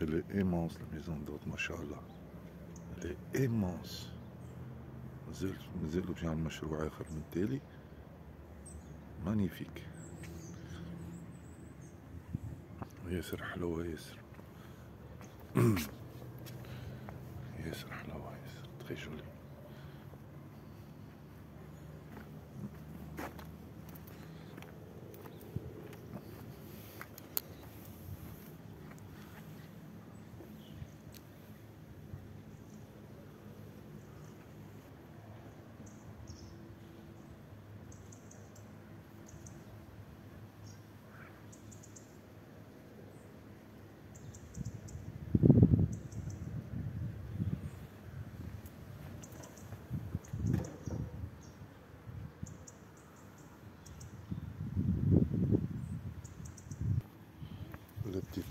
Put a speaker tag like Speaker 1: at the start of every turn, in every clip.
Speaker 1: Elle est immense la maison d'hôte ما Elle est immense. مازال نعمل مشروع اخر من التالي مانيفيك ياسر حلوة ياسر ياسر حلوة ياسر تخي جولي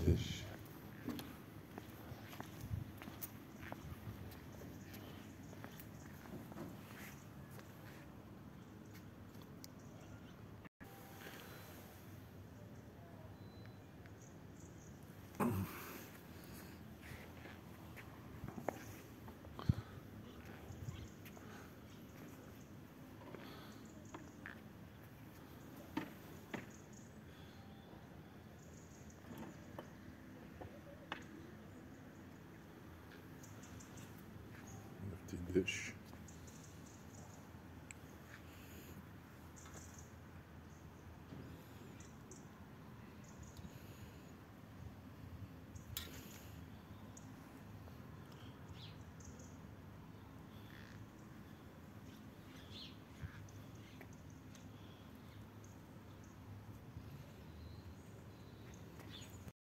Speaker 1: Krishna. dish.